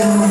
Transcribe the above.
Gracias.